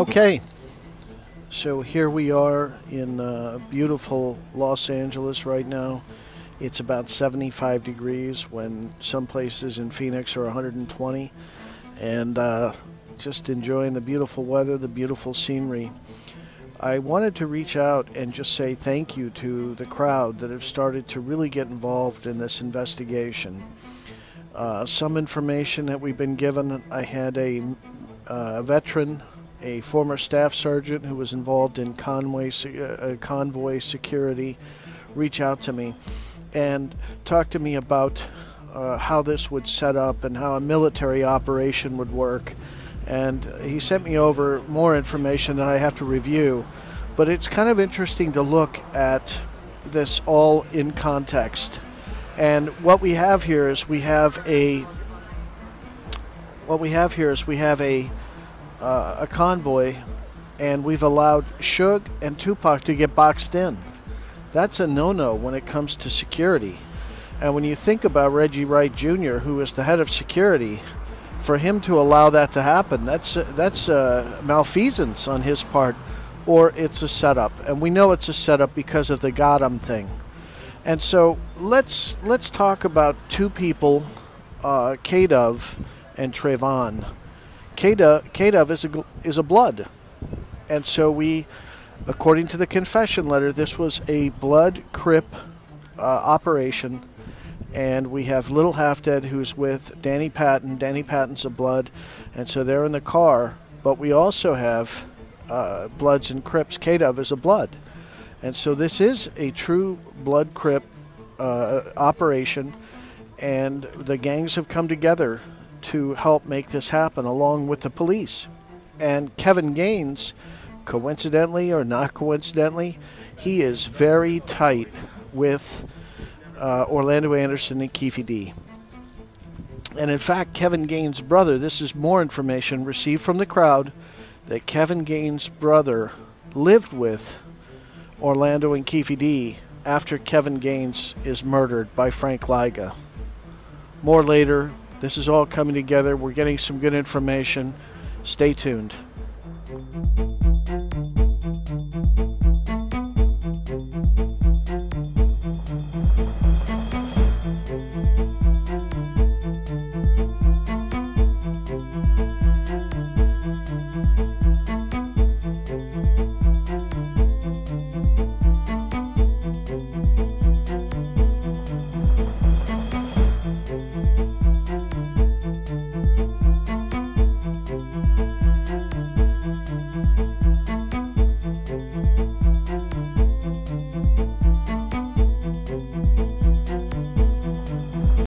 Okay, so here we are in uh, beautiful Los Angeles right now. It's about 75 degrees when some places in Phoenix are 120, and uh, just enjoying the beautiful weather, the beautiful scenery. I wanted to reach out and just say thank you to the crowd that have started to really get involved in this investigation. Uh, some information that we've been given I had a, uh, veteran, a former staff sergeant who was involved in convoy, uh, convoy security, reach out to me and talk to me about uh, how this would set up and how a military operation would work and he sent me over more information that I have to review. But it's kind of interesting to look at this all in context. And what we have here is we have a what we have here is we have a uh, a convoy, and we've allowed Suge and Tupac to get boxed in. That's a no-no when it comes to security. And when you think about Reggie Wright Jr., who is the head of security, for him to allow that to happen, that's that's a malfeasance on his part, or it's a setup, and we know it's a setup because of the Gotham thing. And so let's let's talk about two people, uh, K-Dove and Trayvon. K-Dove is a is a blood, and so we, according to the confession letter, this was a blood crip uh, operation and we have Little Half Dead who's with Danny Patton. Danny Patton's a blood, and so they're in the car. But we also have uh, Bloods and Crips. K-Dove is a blood, and so this is a true blood crip uh, operation, and the gangs have come together to help make this happen, along with the police. And Kevin Gaines, coincidentally or not coincidentally, he is very tight with uh, Orlando Anderson and Keefe D. And in fact, Kevin Gaines' brother, this is more information received from the crowd that Kevin Gaines' brother lived with Orlando and Keefe D after Kevin Gaines is murdered by Frank Lyga. More later. This is all coming together. We're getting some good information. Stay tuned.